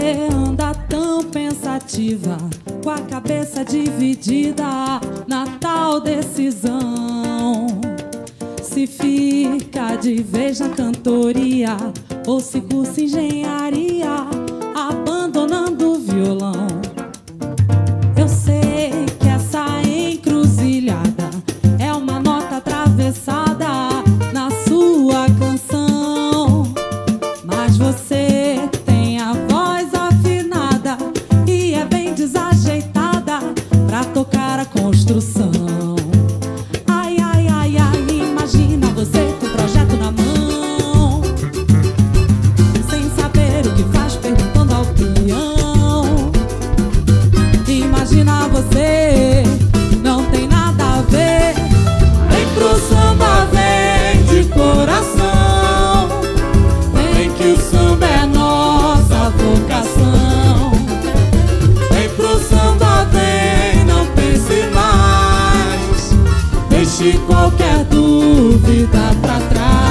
Anda tão pensativa, com a cabeça dividida na tal decisão. Se fica de vez na cantoria ou se cursa engenharia Deixe qualquer dúvida pra trás.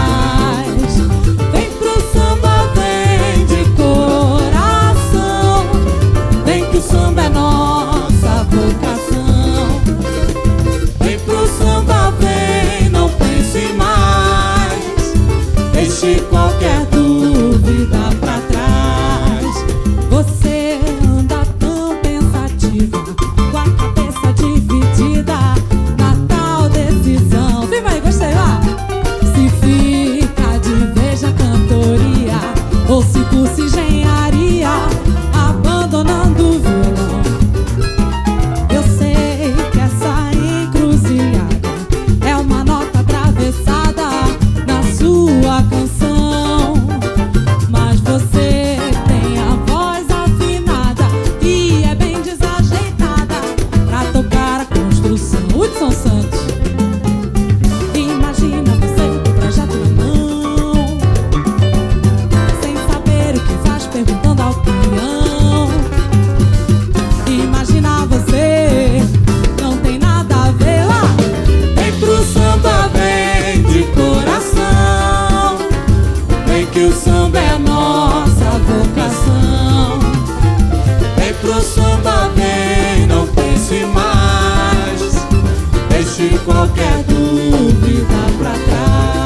qualquer dúvida pra trás.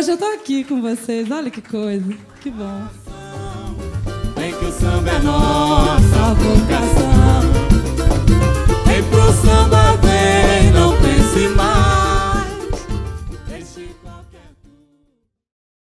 hoje eu tô aqui com vocês. Olha que coisa. Que bom. Vem que o samba é nossa vocação.